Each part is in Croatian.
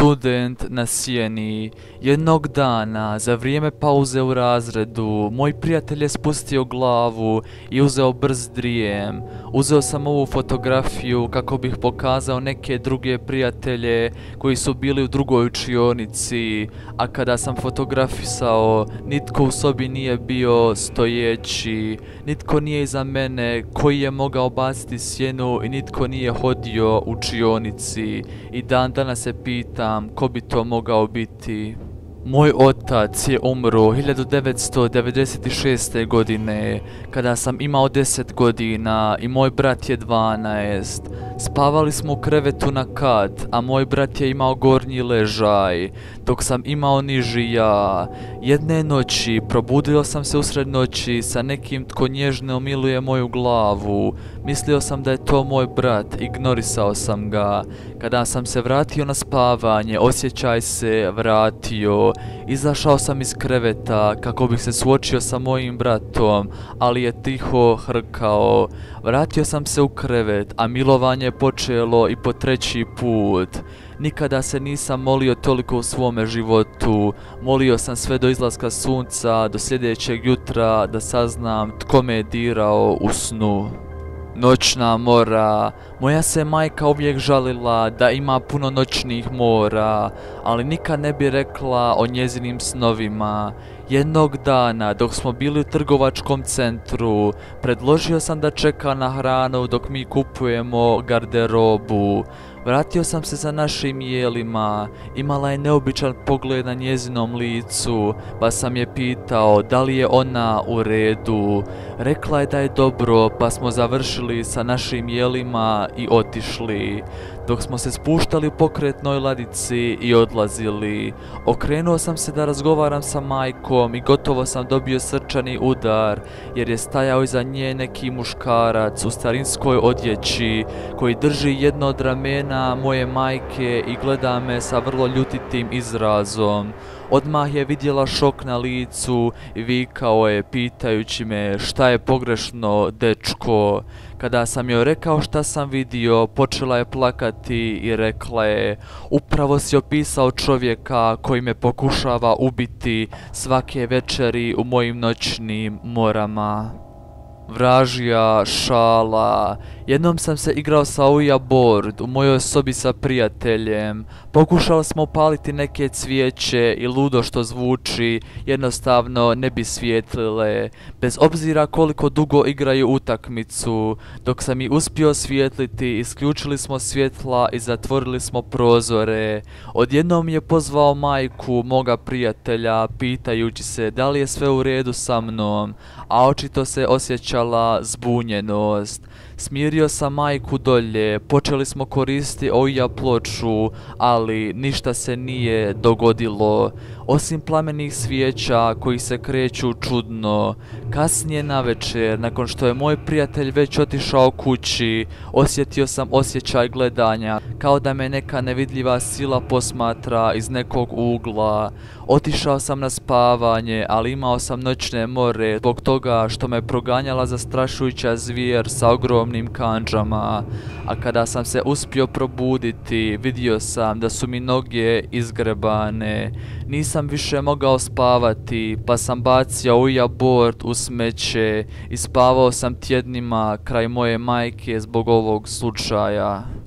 Student na sjeni. Jednog dana, za vrijeme pauze u razredu, moj prijatelj je spustio glavu i uzeo brz drijem. Uzeo sam ovu fotografiju kako bih pokazao neke druge prijatelje koji su bili u drugoj učionici, a kada sam fotografisao, nitko u sobi nije bio stojeći, nitko nije iza mene koji je mogao baciti sjenu i nitko nije hodio u učionici. I dan danas se pitam ko bi to mogao biti. Moj otac je umro 1996. godine, kada sam imao 10 godina i moj brat je 12. Spavali smo u krevetu na kat, a moj brat je imao gornji ležaj, dok sam imao niži ja. Jedne noći probudio sam se usred noći sa nekim tko nježno omiluje moju glavu. Mislio sam da je to moj brat, ignorisao sam ga. Kada sam se vratio na spavanje, osjećaj se vratio. Izašao sam iz kreveta kako bih se suočio sa mojim bratom, ali je tiho hrkao. Vratio sam se u krevet, a milovanje je počelo i po treći put. Nikada se nisam molio toliko u svome životu. Molio sam sve do izlaska sunca, do sljedećeg jutra, da saznam tko me je dirao u snu. Noćna mora, moja se majka uvijek žalila da ima puno noćnih mora, ali nikad ne bi rekla o njezinim snovima. Jednog dana, dok smo bili u trgovačkom centru, predložio sam da čeka na hranu dok mi kupujemo garderobu. Vratio sam se za našim jelima, imala je neobičan pogled na njezinom licu, pa sam je pitao da li je ona u redu. Rekla je da je dobro, pa smo završili sa našim jelima i otišli. Dok smo se spuštali u pokretnoj ladici i odlazili, okrenuo sam se da razgovaram sa majkom i gotovo sam dobio srčani udar, jer je stajao iza nje neki muškarac u starinskoj odjeći, koji drži jedno od ramena moje majke i gleda me sa vrlo ljutitim izrazom. Odmah je vidjela šok na licu i vikao je pitajući me šta je pogrešno, dečko. Kada sam joj rekao šta sam vidio, počela je plakati i rekla je Upravo si opisao čovjeka koji me pokušava ubiti svake večeri u mojim noćnim morama. Vražija, šala, jednom sam se igrao sa Ouija board u mojoj sobi sa prijateljem. Pokušali smo upaliti neke cvijeće i ludo što zvuči, jednostavno ne bi svijetlile, bez obzira koliko dugo igraju utakmicu. Dok sam i uspio svijetliti, isključili smo svjetla i zatvorili smo prozore. Odjednom je pozvao majku moga prijatelja, pitajući se da li je sve u redu sa mnom, a očito se osjećala zbunjenost. Smirio sam majku dolje, počeli smo koristiti oja ploču, ali ništa se nije dogodilo, osim plamenih svijeća koji se kreću čudno. Kasnije na večer, nakon što je moj prijatelj već otišao kući, osjetio sam osjećaj gledanja, kao da me neka nevidljiva sila posmatra iz nekog ugla. Otišao sam na spavanje, ali imao sam noćne more zbog toga što me proganjala zastrašujuća zvijer sa ogromnim kanđama. A kada sam se uspio probuditi, vidio sam da su mi noge izgrebane. Nisam više mogao spavati, pa sam bacio uja bord u smeće i spavao sam tjednima kraj moje majke zbog ovog slučaja.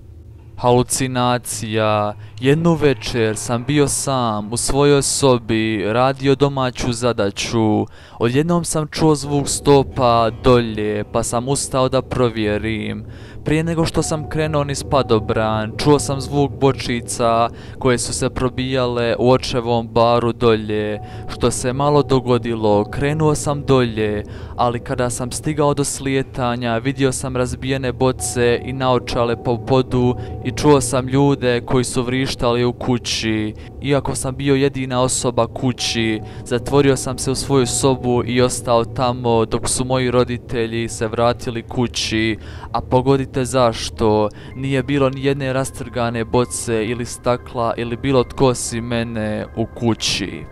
Halucinacija. Jednu večer sam bio sam u svojoj sobi, radio domaću zadaću. Odjednom sam čuo zvuk stopa dolje, pa sam ustao da provjerim. Prije nego što sam krenuo niz padobran, čuo sam zvuk bočica koje su se probijale u očevom baru dolje. Što se malo dogodilo, krenuo sam dolje, ali kada sam stigao do slijetanja, vidio sam razbijene boce i naočale po podu i čuo sam ljude koji su vrištali u kući. Iako sam bio jedina osoba kući, zatvorio sam se u svoju sobu i ostao tamo dok su moji roditelji se vratili kući, a pogoditi Pitajte zašto, nije bilo ni jedne rastrgane boce ili stakla ili bilo tko si mene u kući.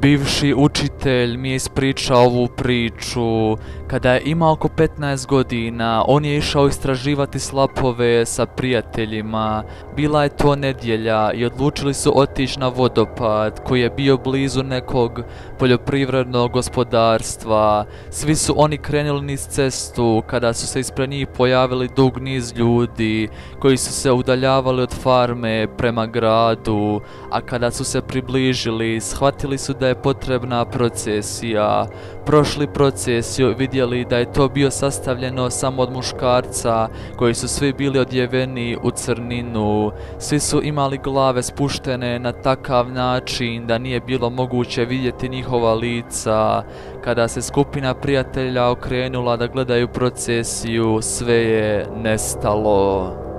Bivši učitelj mi je ispričao ovu priču. Kada je imao oko 15 godina, on je išao istraživati slapove sa prijateljima. Bila je to nedjelja i odlučili su otići na vodopad koji je bio blizu nekog poljoprivrednog gospodarstva. Svi su oni krenuli niz cestu kada su se ispred njih pojavili dug niz ljudi koji su se udaljavali od farme prema gradu, a kada su se približili shvatili su da je potrebna procesija. Prošli procesiju vidjeli da je to bio sastavljeno samo od muškarca koji su svi bili odjeveni u crninu. Svi su imali glave spuštene na takav način da nije bilo moguće vidjeti njihova lica. Kada se skupina prijatelja okrenula da gledaju procesiju, sve je nestalo.